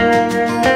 Música